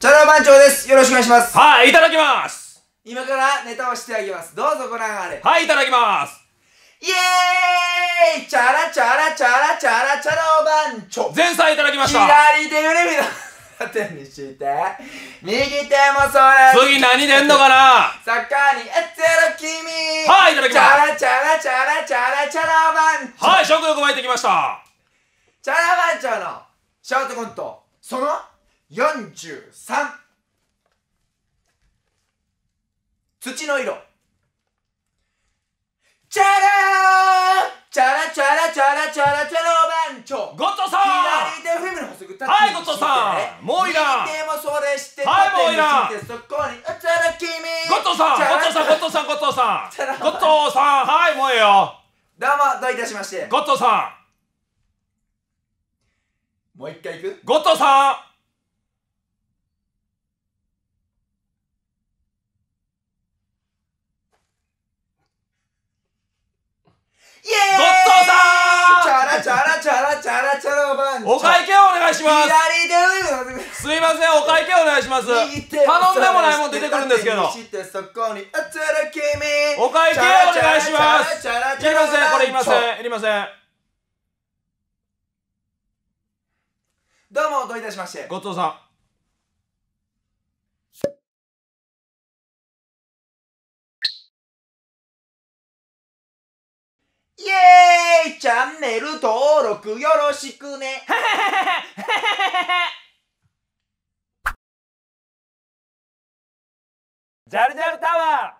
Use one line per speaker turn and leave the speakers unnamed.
チャラ番長です。よろしくお願いします。
はい、いただきます。
今からネタをしてあげます。どうぞご覧あれ。
はい、いただきます。
イエーイチャラチャラチャラチャラチャラ番長
前菜いただきました。
左手指の縦にして、右手もそれ。
次何出んのかな
サッカーにやってる君
はいいただきます
チャラチャラチャラチャラチャラ番長
はい、食欲湧いてきました。
チャラ番長のショートコントその43土の色チャラーチャラチャラチャラチャラチャラ番長
ゴッドさん
左手をフェムの細く立
はいゴッドさんもういらん
右手もそれして
はいもういらん
そこにあチャラ君
ゴッドさんゴッドさんゴッドさんゴッドさんゴッドさんはい、もうええよ。
どうもどういたしまして
ゴッドさ
もう一回いく
ゴッドさん
イエーイ
ゴッドさん
チャラチャラチャラチ番長
お会計お願いします。すいません、お会計お願いします。頼んでもないもん出てくるんですけど。お会計お願いします。いりません、これいりません、いりません
どうもどういたしまして
ゴッドさん
イエーイチャンネル登録よろしくね。
ジャルジャルタワー。